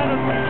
Madison.